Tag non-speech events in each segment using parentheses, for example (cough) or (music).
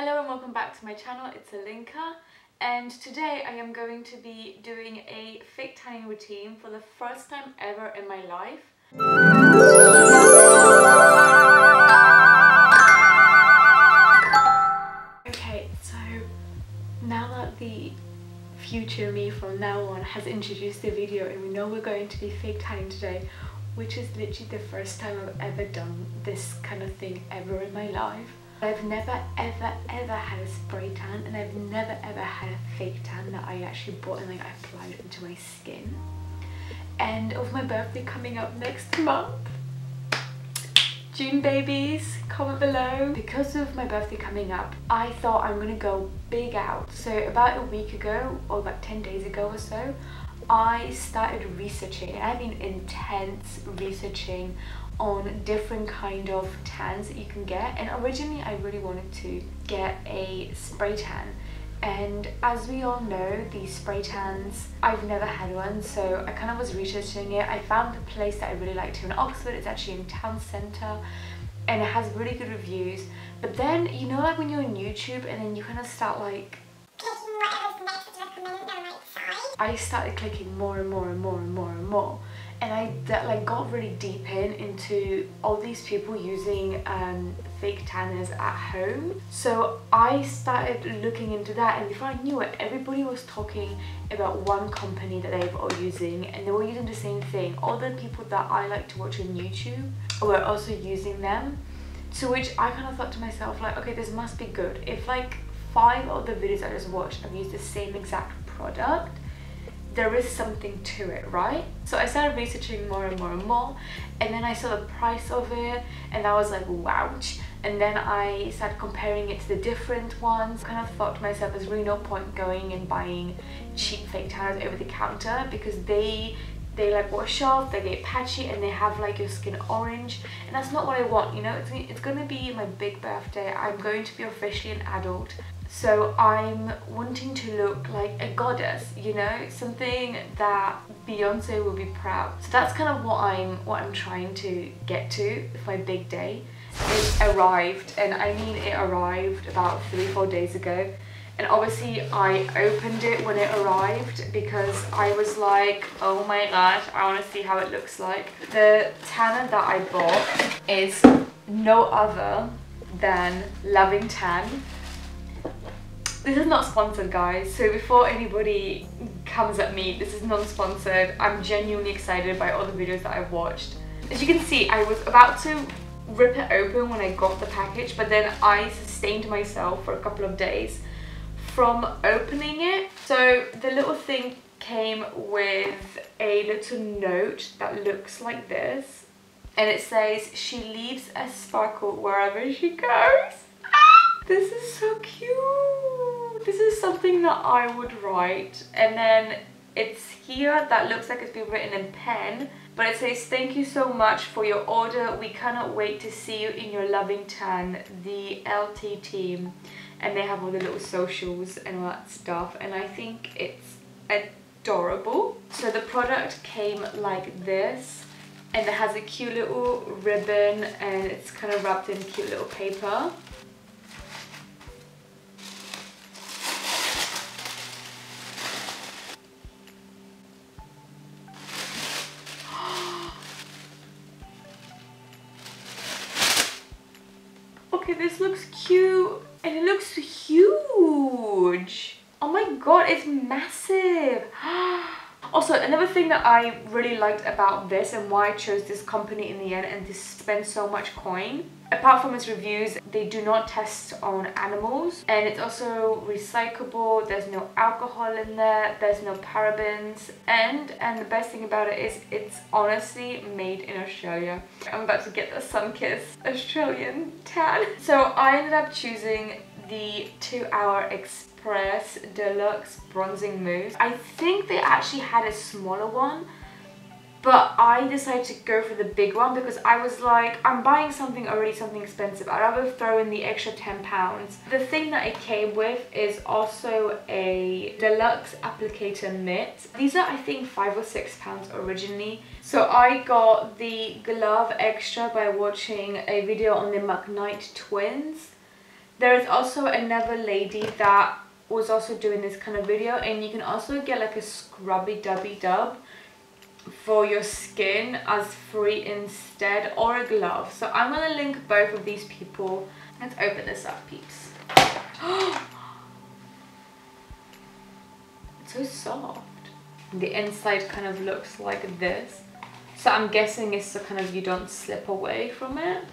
Hello and welcome back to my channel, it's Alinka and today I am going to be doing a fake tanning routine for the first time ever in my life. Okay, so now that the future me from now on has introduced the video and we know we're going to be fake tanning today, which is literally the first time I've ever done this kind of thing ever in my life. I've never ever ever had a spray tan and I've never ever had a fake tan that I actually bought and like I applied into my skin. And of my birthday coming up next month, June babies, comment below. Because of my birthday coming up, I thought I'm gonna go big out. So about a week ago, or about 10 days ago or so, I started researching. I mean intense researching on different kind of tans that you can get. And originally I really wanted to get a spray tan. And as we all know these spray tans I've never had one so I kind of was researching it. I found the place that I really liked here in Oxford. It's actually in town centre and it has really good reviews. But then you know like when you're on YouTube and then you kind of start like I started clicking more and more and more and more and more and I like got really deep in into all these people using um, fake tanners at home. So I started looking into that and before I knew it everybody was talking about one company that they were all using and they were using the same thing. All the people that I like to watch on YouTube were also using them. To which I kind of thought to myself like okay this must be good. If like five of the videos I just watched have used the same exact product there is something to it, right? So I started researching more and more and more and then I saw the price of it and I was like, wouch. And then I started comparing it to the different ones. Kind of thought to myself, there's really no point going and buying cheap fake tanners over the counter because they they like wash off, they get patchy and they have like your skin orange and that's not what I want, you know, it's, it's gonna be my big birthday, I'm going to be officially an adult so I'm wanting to look like a goddess, you know, something that Beyonce will be proud. So that's kind of what I'm what I'm trying to get to my big day. It arrived and I mean it arrived about three, four days ago. And obviously I opened it when it arrived because I was like, oh my gosh, I want to see how it looks like. The tanner that I bought is no other than Loving Tan this is not sponsored guys, so before anybody comes at me, this is non-sponsored. I'm genuinely excited by all the videos that I've watched. As you can see, I was about to rip it open when I got the package, but then I sustained myself for a couple of days from opening it. So the little thing came with a little note that looks like this. And it says, she leaves a sparkle wherever she goes. (laughs) This is so cute this is something that I would write and then it's here that looks like it's been written in pen but it says thank you so much for your order. We cannot wait to see you in your loving tan the LT team. And they have all the little socials and all that stuff and I think it's adorable. So the product came like this and it has a cute little ribbon and it's kind of wrapped in cute little paper massive. (gasps) Also, another thing that I really liked about this and why I chose this company in the end and to spend so much coin, apart from its reviews, they do not test on animals and it's also recyclable, there's no alcohol in there, there's no parabens and, and the best thing about it is it's honestly made in Australia. I'm about to get the Sunkissed Australian tan. (laughs) So I ended up choosing the 2 Hour Express Deluxe Bronzing Mousse. I think they actually had a smaller one, but I decided to go for the big one because I was like, I'm buying something already something expensive. I'd rather throw in the extra 10 pounds. The thing that it came with is also a deluxe applicator mitt. These are I think five or six pounds originally. So I got the glove extra by watching a video on the McKnight twins There is also another lady that was also doing this kind of video and you can also get like a scrubby dubby dub for your skin as free instead or a glove. So I'm to link both of these people. Let's open this up peeps. (gasps) it's so soft. The inside kind of looks like this. So I'm guessing it's so kind of you don't slip away from it.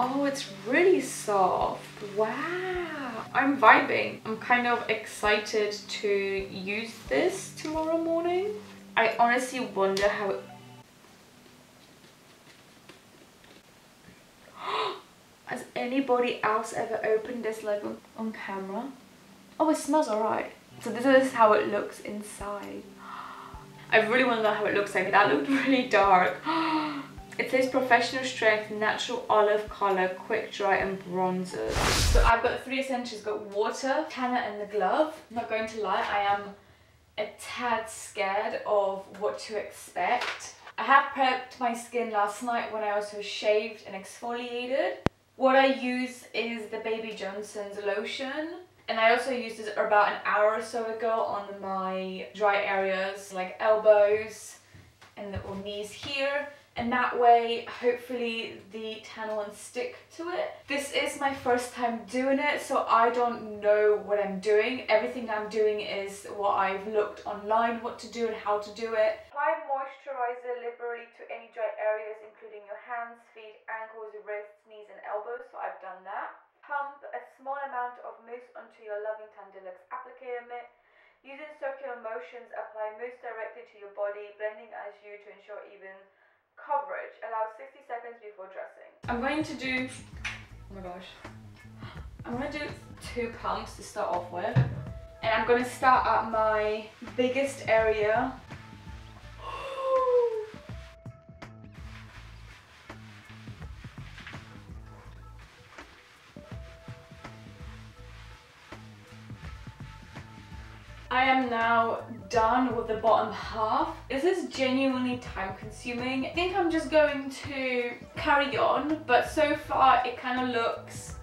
Oh, it's really soft. Wow. I'm vibing. I'm kind of excited to use this tomorrow morning. I honestly wonder how it... (gasps) Has anybody else ever opened this like on, on camera? Oh, it smells alright. So this is how it looks inside. (gasps) I really want to know how it looks like. That looked (laughs) really dark. (gasps) It says professional strength, natural olive color, quick dry and bronzer. So I've got three essentials. Got water, tanner and the glove. I'm not going to lie, I am a tad scared of what to expect. I have prepped my skin last night when I also shaved and exfoliated. What I use is the Baby Johnson's lotion. And I also used this about an hour or so ago on my dry areas like elbows and the knees here and that way hopefully the tan won't stick to it. This is my first time doing it so I don't know what I'm doing. Everything I'm doing is what I've looked online what to do and how to do it. Apply moisturizer liberally to any dry areas including your hands, feet, ankles, wrists, knees and elbows so I've done that. Pump a small amount of mousse onto your Loving Tan Deluxe applicator mitt. Using circular motions, apply mousse directly to your body, blending as you to ensure even coverage. Allow 60 seconds before dressing. I'm going to do, oh my gosh. I'm going to do two pumps to start off with. And I'm going to start at my biggest area done with the bottom half. This is genuinely time consuming. I think I'm just going to carry on, but so far it kind of looks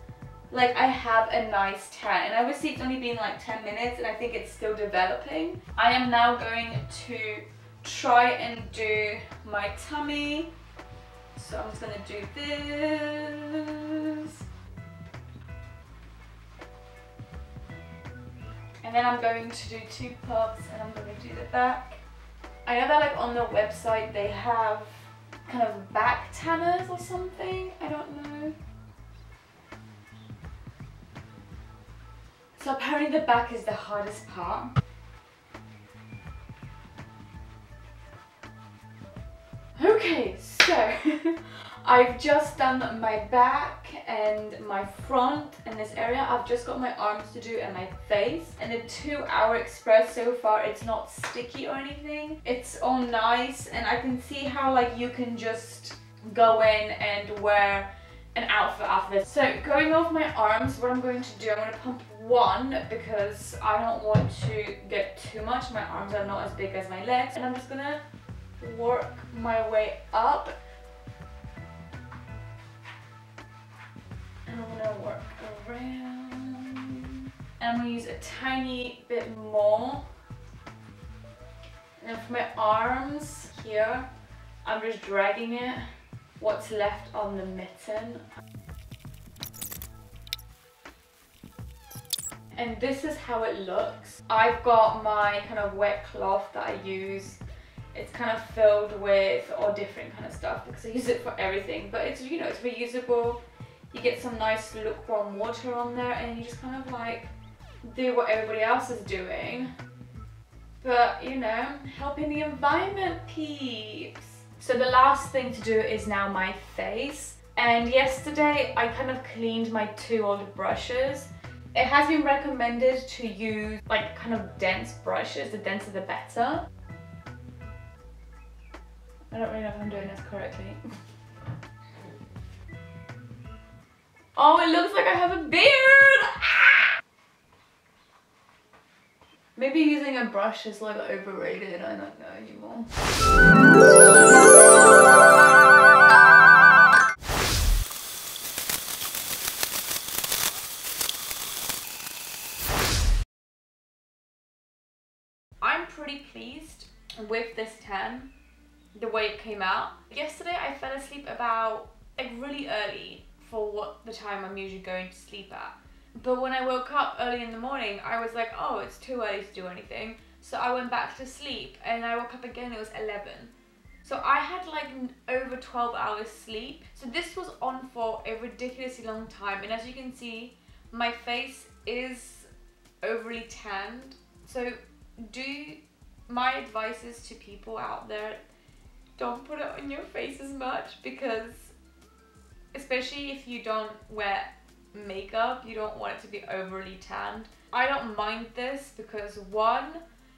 like I have a nice tan. And obviously it's only been like 10 minutes and I think it's still developing. I am now going to try and do my tummy. So I'm just gonna do this. And then I'm going to do two parts and I'm going to do the back. I know that like on the website they have kind of back tanners or something. I don't know. So apparently the back is the hardest part. Okay, so (laughs) I've just done my back and my front in this area. I've just got my arms to do and my face. And the two hour express so far, it's not sticky or anything. It's all nice and I can see how like you can just go in and wear an outfit after this. So going off my arms, what I'm going to do, I'm going to pump one because I don't want to get too much. My arms are not as big as my legs. And I'm just going to work my way up gonna work around. And I'm gonna use a tiny bit more. And for my arms here I'm just dragging it what's left on the mitten. And this is how it looks. I've got my kind of wet cloth that I use. It's kind of filled with all different kind of stuff because I use it for everything but it's you know it's reusable you get some nice lukewarm water on there and you just kind of like do what everybody else is doing. But you know helping the environment peeps. So the last thing to do is now my face. And yesterday I kind of cleaned my two old brushes. It has been recommended to use like kind of dense brushes. The denser the better. I don't really know if I'm doing this correctly (laughs) Oh, it looks like I have a beard! Ah! Maybe using a brush is like overrated, I don't know anymore. I'm pretty pleased with this tan, the way it came out. Yesterday I fell asleep about like really early for what the time I'm usually going to sleep at. But when I woke up early in the morning, I was like, oh, it's too early to do anything. So I went back to sleep and I woke up again, it was 11. So I had like over 12 hours sleep. So this was on for a ridiculously long time. And as you can see, my face is overly tanned. So do my advice is to people out there, don't put it on your face as much because especially if you don't wear makeup, you don't want it to be overly tanned. I don't mind this because one,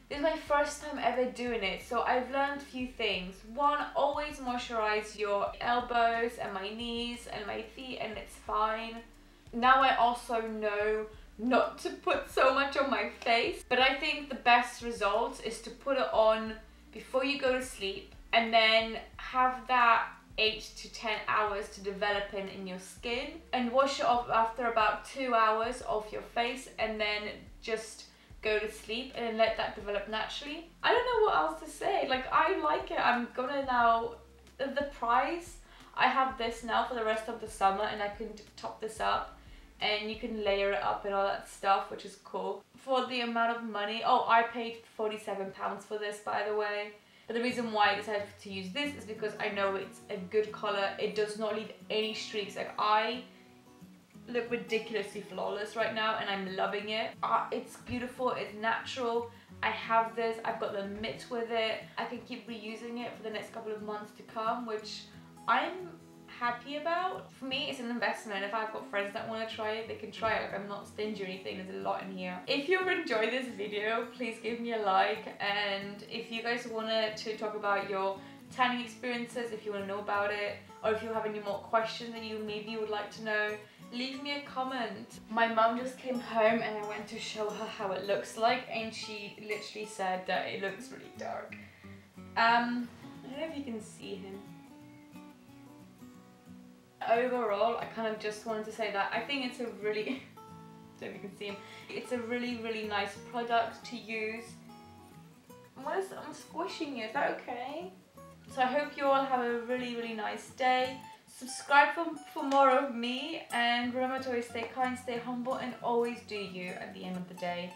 this is my first time ever doing it, so I've learned a few things. One, always moisturize your elbows and my knees and my feet and it's fine. Now I also know not to put so much on my face, but I think the best result is to put it on before you go to sleep and then have that 8 to 10 hours to develop in your skin and wash it off after about 2 hours off your face and then just go to sleep and let that develop naturally. I don't know what else to say. Like, I like it. I'm gonna now... The price, I have this now for the rest of the summer and I can top this up and you can layer it up and all that stuff, which is cool. For the amount of money... Oh, I paid £47 for this, by the way. But the reason why I decided to use this is because I know it's a good colour. It does not leave any streaks. Like, I look ridiculously flawless right now and I'm loving it. Uh, it's beautiful, it's natural. I have this, I've got the mitt with it. I can keep reusing it for the next couple of months to come, which I'm happy about. For me, it's an investment. If I've got friends that want to try it, they can try it. I'm not stingy or anything. There's a lot in here. If you've enjoyed this video, please give me a like. And if you guys wanted to talk about your tanning experiences, if you want to know about it, or if you have any more questions that you maybe would like to know, leave me a comment. My mum just came home and I went to show her how it looks like and she literally said that it looks really dark. Um, I don't know if you can see him. Overall, I kind of just wanted to say that I think it's a really, (laughs) don't can see him, it's a really, really nice product to use. What is, I'm squishing you, is that okay? So I hope you all have a really, really nice day. Subscribe for, for more of me and remember to always stay kind, stay humble and always do you at the end of the day.